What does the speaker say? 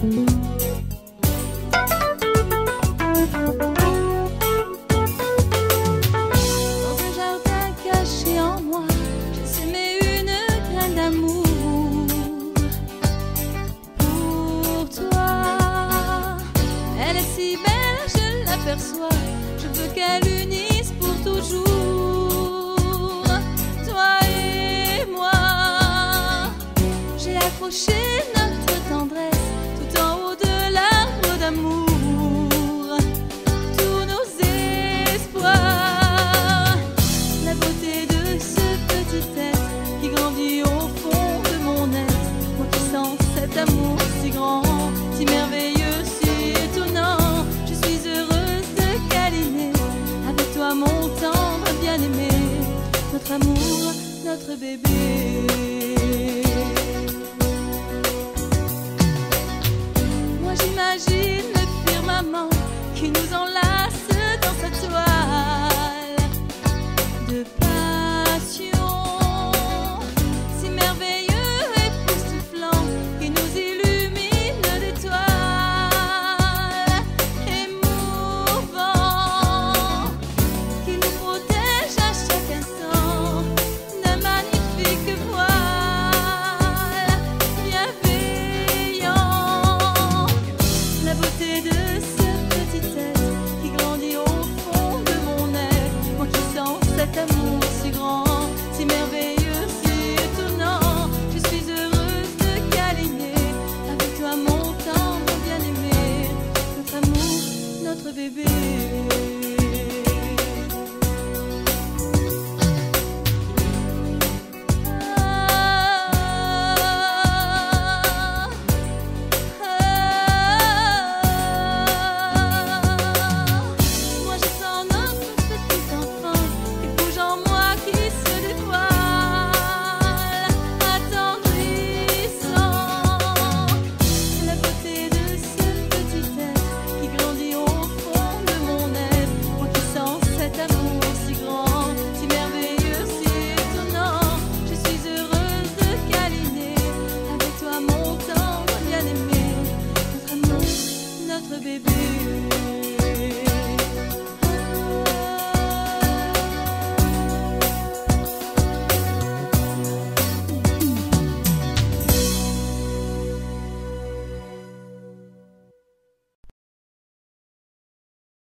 toi. Elle est si belle, je l'aperçois. Je veux qu'elle unisse pour toujours toi et moi. J'ai accroché notre amour, notre bébé. beber.